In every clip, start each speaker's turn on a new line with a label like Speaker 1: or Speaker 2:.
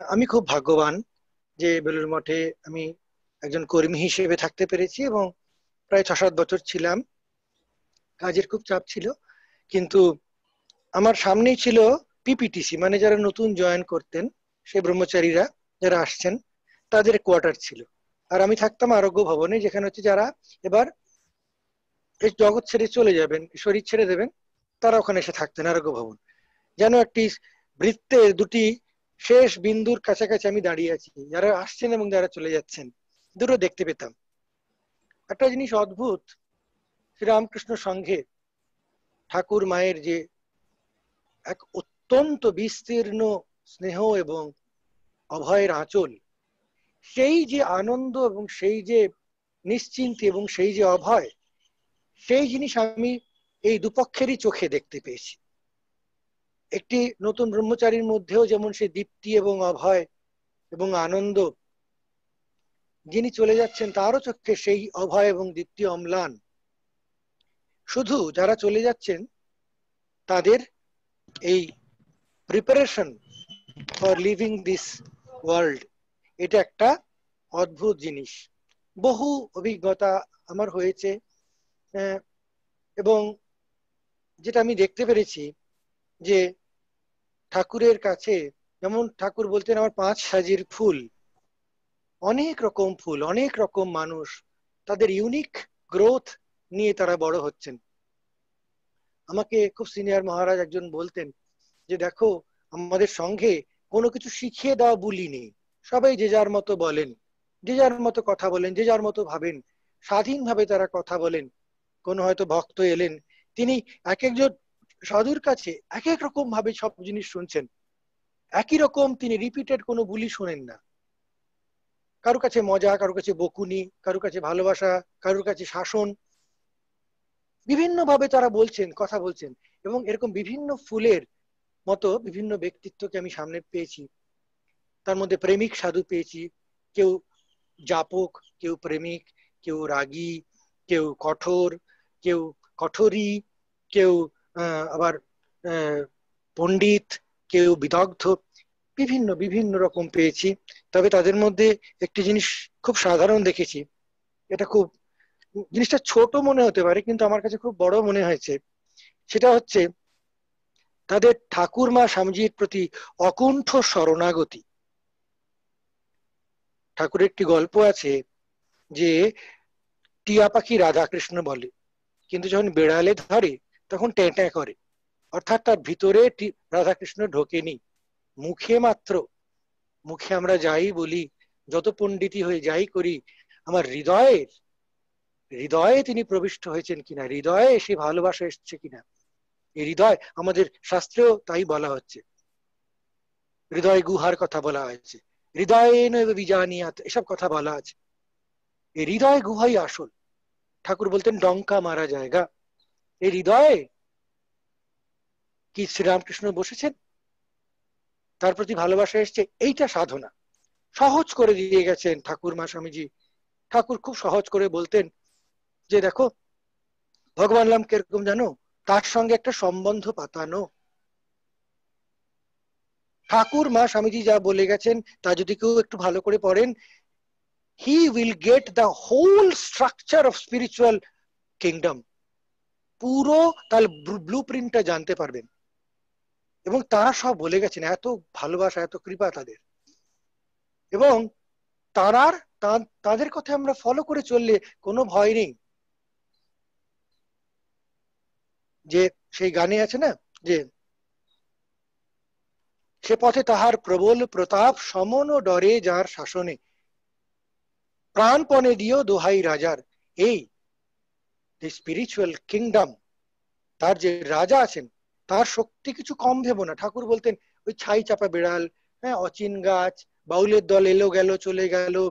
Speaker 1: আমি খুব ভাগ্যবান যে বেলুর মঠে আমি একজন কর্মী হিসেবে থাকতে পেরেছি এবং প্রায় ছ সাত বছর ছিলাম। কাজের খুব চাপ ছিল, কিন্তু আমার সামনেই ছিল পিপিটিসি মানে যারা নতুন জয়েন করতেন, সেই ব্রহ্মচারীরা যারা আসছেন, তাদের কোয়ার্টার ছিল। আর আমি থাকতাম আরোগ্য ভবনে, যেখানে হচ্ছে যারা এবার এই জগৎ ছেড়ে চলে যাবেন শরীর ছেড়ে দেবেন, তারা ওখানে এসে থাকতেন আরোগ্য ভবন। যেন একটি বৃত্তের দুটি শেষ বিন্দুর কাছাকাছি আমি দাঁড়িয়ে আছি। যারা আসছেন এবং যারা চলে যাচ্ছেন, দুটো দেখতে পেতাম। একটা জিনিস অদ্ভুত, শ্রীরামকৃষ্ণ সংঘে ঠাকুর মায়ের যে এক অত্যন্ত বিস্তীর্ণ স্নেহ এবং অভয়ের আঁচল, সেই যে আনন্দ এবং সেই যে নিশ্চিন্তি এবং সেই যে অভয়, সেই জিনিস আমি এই দুপক্ষেরই চোখে দেখতে পেয়েছি। একটি নতুন ব্রহ্মচারীর মধ্যেও যেমন সে দীপ্তি এবং অভয় এবং আনন্দ, যিনি চলে যাচ্ছেন তারও চক্ষে সেই অভয় এবং দীপ্তি অম্লান। শুধু যারা চলে যাচ্ছেন, তাদের এই preparation for leaving this world এটা একটা অদ্ভুত জিনিস। বহু অভিজ্ঞতা আমার হয়েছে এবং যেটা আমি দেখতে পেরেছি যে ঠাকুরের কাছে, যেমন ঠাকুর বলতেন আমার পাঁচ সাজির ফুল, অনেক রকম ফুল, অনেক রকম মানুষ, তাদের ইউনিক গ্রোথ নিয়ে তারা বড় হচ্ছেন। আমাকে খুব সিনিয়র মহারাজ একজন বলতেন যে, দেখো, আমাদের সঙ্গে কোনো কিছু শিখিয়ে দেওয়া বুলি নেই। সবাই যে যার মতো বলেন, যে যার মতো কথা বলেন, যে যার মতো ভাবেন, স্বাধীনভাবে তারা কথা বলেন। কোনো হয়তো ভক্ত এলেন, তিনি এক একজন সাধুর কাছে এক এক রকম ভাবে সব জিনিস শুনছেন। একই রকম তিনি রিপিটেড কোনো বুলি শোনেন না। কারও কাছে মজা কারও কাছে বকুনি কারও কাছে ভালোবাসা, কারোর কাছে শাসন। বিভিন্ন ভাবে তারা বলছেন, কথা বলছেন এবং এরকম বিভিন্ন ফুলের মতো বিভিন্ন ব্যক্তিত্বকে আমি সামনে পেয়েছি। তার মধ্যে প্রেমিক সাধু পেয়েছি। কেউ জাপক, কেউ প্রেমিক, কেউ রাগী, কেউ কঠোর, কেউ কঠোরী, কেউ আবার পণ্ডিত, কেউ বিদগ্ধ, বিভিন্ন বিভিন্ন রকম পেয়েছি। তবে তাদের মধ্যে একটি জিনিস খুব সাধারণ দেখেছি। এটা খুব, জিনিসটা ছোট মনে হতে পারে, কিন্তু আমার কাছে খুব বড় মনে হয়েছে। সেটা হচ্ছে, তাদের ঠাকুর মা স্বামীজির প্রতি অকুণ্ঠ শরণাগতি। ঠাকুরের একটি গল্প আছে যে, টিয়া পাখি রাধাকৃষ্ণ বলে। কিন্তু যখন বেড়ালে ধরে তখন ট্যাঁ করে। অর্থাৎ তার ভিতরে রাধাকৃষ্ণ ঢোকেনি। মুখে মাত্র। মুখে আমরা যাই বলি, যত পণ্ডিতই হয়ে যাই করি, আমার হৃদয়ের, হৃদয়ে তিনি প্রবিষ্ট হয়েছেন কিনা, হৃদয়ে সে ভালোবাসা এসছে কিনা, এই হৃদয় আমাদের শাস্ত্রেও তাই বলা হচ্ছে। হৃদয় গুহার কথা বলা হয়েছে। হৃদয়ে নয় বিজানিয়াত, এসব কথা বলা আছে। এই হৃদয় গুহাই আসল। ঠাকুর বলতেন, ডঙ্কা মারা জায়গা। এই হৃদয়ে কি শ্রীরামকৃষ্ণ বসেছেন? তার প্রতি ভালোবাসা এসছে, এইটা সাধনা। সহজ করে দিয়ে গেছেন ঠাকুর মা স্বামীজি। ঠাকুর খুব সহজ করে বলতেন যে, দেখো, ভগবান রাম কীরকম জানো? তার সঙ্গে একটা সম্বন্ধ পাতানো। ঠাকুর মা স্বামীজি যা বলে গেছেন, তা যদি কেউ একটু ভালো করে পড়েন he will get the whole structure of spiritual kingdom পুরো তার ব্লু প্রিন্টটা জানতে পারবেন। এবং তারা সব বলে গেছেন, এত ভালোবাসা, এত কৃপা তাদের। এবং তারার তাদের কথা আমরা ফলো করে চললে কোনো ভয় নেই। যে সেই গানে আছে না, যে সে পথে তাহার প্রবল প্রতাপ সমন ডরে যার শাসনে। প্রাণপণে দিও দোহাই রাজার, এই স্পিরিচুয়াল কিংডম তার যে রাজা আছেন, তার শক্তি কিছু কম ভেবো না। ঠাকুর বলতেন, ওই ছাই চাপা বেড়াল হ্যাঁ অচিন গাছ, বাউলের দল এলো গেল, চলে গেল।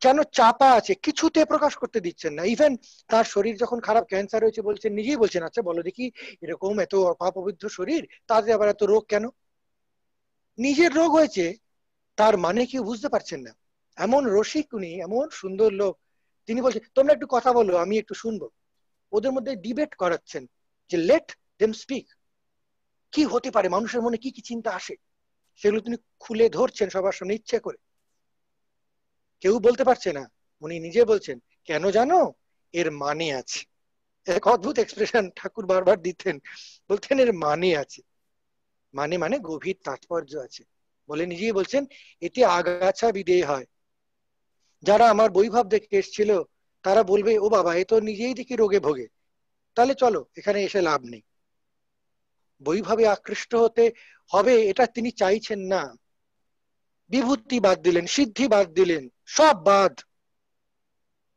Speaker 1: কেন চাপা আছে? কিছুতে প্রকাশ করতে দিচ্ছেন না। ইভেন তার শরীর যখন খারাপ ক্যান্সার হয়েছে বলছেন নিজেই বলছেন আচ্ছা বলো দেখি, এরকম এত অপাপবিদ্ধ শরীর, তাতে আবার এত রোগ কেন? নিজের রোগ হয়েছে, তার মানে কি বুঝতে পারছেন না। এমন রসিক উনি, এমন সুন্দর লোক তিনি বলছেন, তোমরা একটু কথা বলো, আমি একটু শুনব। ওদের মধ্যে ডিবেট করাচ্ছেন যে লেট দেম স্পিক কি হতে পারে? মানুষের মনে কি কি চিন্তা আসে? সেগুলো তিনি খুলে ধরছেন সবার সামনে ইচ্ছে করে। কেউ বলতে পারছে না। উনি নিজে বলছেন, কেন জানো? এর মানে আছে। এক অদ্ভুত এক্সপ্রেশন ঠাকুর বারবার দিতেন। বলতেন, এর মানে আছে। মানে মানে গভীর তাৎপর্য আছে। বলে নিজেই বলছেন, এতে আগাছা বিদেয় হয়। যারা আমার বৈভব দেখে এসছিল, তারা বলবে, ও বাবা, এ তো নিজেই দেখি রোগে ভোগে। তাহলে চলো, এখানে এসে লাভ নেই। বৈভাবে আকৃষ্ট হতে হবে, এটা তিনি চাইছেন না। বিভূতি বাদ দিলেন, সিদ্ধি বাদ দিলেন, সব বাদ।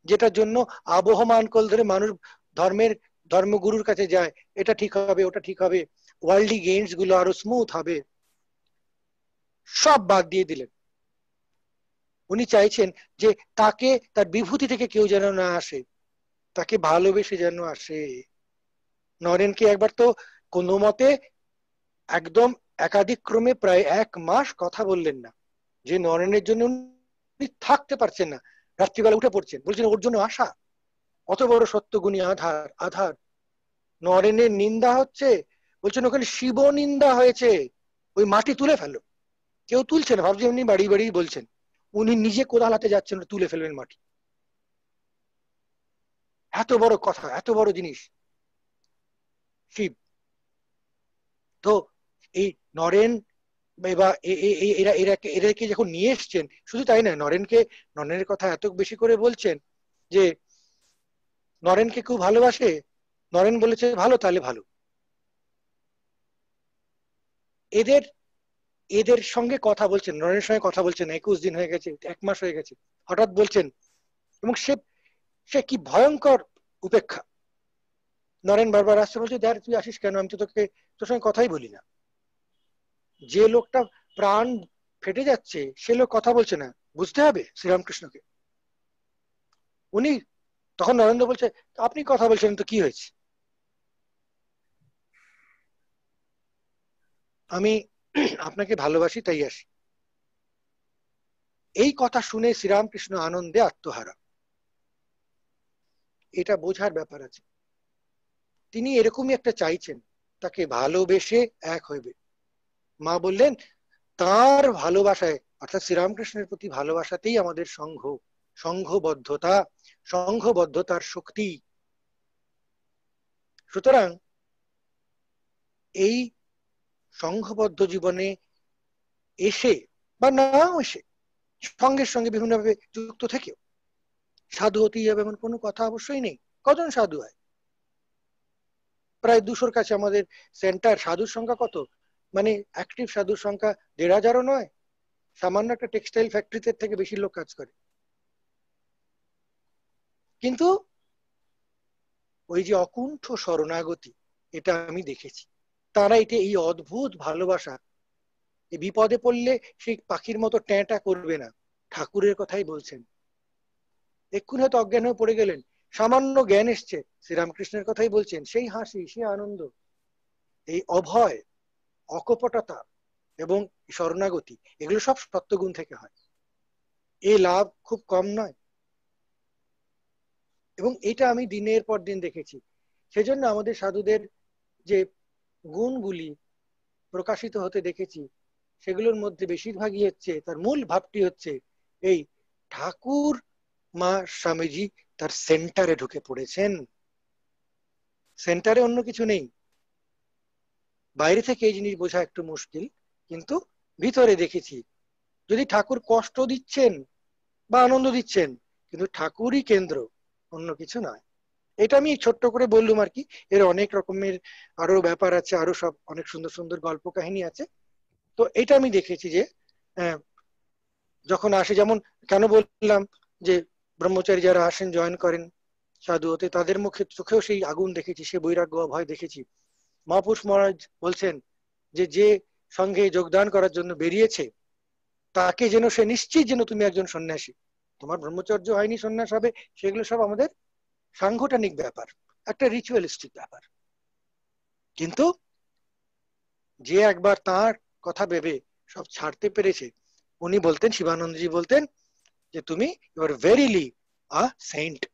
Speaker 1: যেটার জন্য আবহমান কল ধরে মানুষ ধর্মের, ধর্মগুরুর কাছে যায়, এটা ঠিক হবে, ওটা ঠিক হবে। ওয়ার্ল্ডলি গেমসগুলো আরও স্মুথ হবে। সব বাদ দিয়ে দিলেন। উনি চাইছেন যে তাকে, তার বিভূতি থেকে কেউ যেন না আসে। তাকে ভালোবেসে যেন আসে। নরেনকে একবার তো কোনো মতে একদম একাধিক ক্রমে প্রায় এক মাস কথা বললেন না। যে নরেনের জন্য উনি থাকতে পারছেন না। রাত্রিবেলা উঠে পড়ছেন। বলছেন, ওর জন্য আশা? অত বড় সত্যগুণী আধার আধার। নরেনের নিন্দা হচ্ছে। বলছেন, ওখানে শিব নিন্দা হয়েছে। ওই মাটি তুলে ফেলো। কেউ তুলছে না। এমনি বাড়ি বাড়ি বলছেন। উনি নিজে কোদাল হাতে যাচ্ছেন তুলে ফেলবেন মাটি। এত বড় কথা, এত বড় জিনিস। শিব তো এই নরেন এরা এদেরকে যখন নিয়ে এসছেন, শুধু তাই না নরেনকে, নরেনের কথা এত বেশি করে বলছেন যে, নরেনকে খুব ভালোবাসে? নরেন বলেছে, ভালো, তাহলে ভালো। এদের এদের সঙ্গে কথা বলছেন, নরেনের সঙ্গে কথা বলছেন, একুশ দিন হয়ে গেছে, এক মাস হয়ে গেছে, হঠাৎ বলছেন, এবং সে সে কি ভয়ঙ্কর উপেক্ষা। নরেন বারবার আসছে, বলছে, দেখ, তুই আসিস কেন? আমি তো তোকে, তোর সঙ্গে কথাই বলি না। যে লোকটা প্রাণ ফেটে যাচ্ছে, সে লোক কথা বলছে না। বুঝতে হবে শ্রীরামকৃষ্ণকে। উনি তখন নরেন্দ্র বলছে, আপনি কথা বলছেন, তো কি হয়েছে? আমি আপনাকে ভালোবাসি, তাই আসি। এই কথা শুনে শ্রীরামকৃষ্ণ আনন্দে আত্মহারা। এটা বোঝার ব্যাপার আছে। তিনি এরকমই একটা চাইছেন, তাকে ভালোবেসে এক হইবে। মা বললেন, তার ভালোবাসায়, অর্থাৎ শ্রীরামকৃষ্ণের প্রতি ভালোবাসাতেই আমাদের সংঘ, সংঘবদ্ধতা, সংঘবদ্ধতার শক্তি। সুতরাং এই সংঘবদ্ধ জীবনে এসে বা নাও এসে সঙ্গের সঙ্গে বিভিন্নভাবে যুক্ত থেকেও। সাধু হতেই হবে এমন কোনো কথা অবশ্যই নেই। কজন সাধু হয়? প্রায় দুশোর কাছে আমাদের সেন্টার। সাধুর সংখ্যা কত? মানে অ্যাক্টিভ সাধুর সংখ্যা দেড় হাজারও নয়। সামান্য একটা টেক্সটাইল ফ্যাক্টরিতে থেকে বেশি লোক কাজ করে। কিন্তু ওই যে অকুণ্ঠ শরণাগতি, এটা আমি দেখেছি। তারা এটা এই অদ্ভুত ভালোবাসা। বিপদে পড়লে সেই পাখির মতো ট্যাঁটা করবে না, ঠাকুরের কথাই বলছেন। এক্ষুনি হয়তো অজ্ঞান হয়ে পড়ে গেলেন। সামান্য জ্ঞান এসছে, শ্রীরামকৃষ্ণের কথাই বলছেন। সেই হাসি, সেই আনন্দ, এই অভয়, অকপটতা এবং শরণাগতি, এগুলো সব সত্যগুণ থেকে হয়। এই লাভ খুব কম নয়। এবং এটা আমি দিনের পর দিন দেখেছি। সেজন্য আমাদের সাধুদের যে গুণগুলি প্রকাশিত হতে দেখেছি, সেগুলোর মধ্যে বেশিরভাগই হচ্ছে, তার মূল ভাবটি হচ্ছে এই ঠাকুর মা স্বামীজি তার সেন্টারে ঢুকে পড়েছেন। সেন্টারে অন্য কিছু নেই। বাইরে থেকে এই জিনিস বোঝা একটু মুশকিল, কিন্তু ভিতরে দেখেছি, যদি ঠাকুর কষ্ট দিচ্ছেন বা আনন্দ দিচ্ছেন, কিন্তু ঠাকুরই কেন্দ্র অন্য কিছু নয়। এটা আমি ছোট্ট করে বললুম আর কি। এর অনেক রকমের আরও ব্যাপার আছে, আরও সব অনেক সুন্দর সুন্দর গল্প কাহিনী আছে। তো এটা আমি দেখেছি যে যখন আসে, যেমন কেন বললাম যে ব্রহ্মচারী যারা আসেন, জয়েন করেন সাধু হতে তাদের মুখে, চোখেও সেই আগুন দেখেছি সে বৈরাগ্য ভয় দেখেছি। মহাপুরুষ মহারাজ বলছেন যে যে সঙ্গে যোগদান করার জন্য বেরিয়েছে, তাকে যেন সে নিশ্চিত যেন তুমি একজন সন্ন্যাসী। তোমার ব্রহ্মচর্য হয়নি, সন্ন্যাস হবে, সেগুলো সব আমাদের সাংগঠনিক ব্যাপার, একটা রিচুয়ালিস্টিক ব্যাপার। কিন্তু যে একবার তার কথা ভেবে সব ছাড়তে পেরেছে, উনি বলতেন, শিবানন্দজি বলতেন যে, তুমি you are verily a saint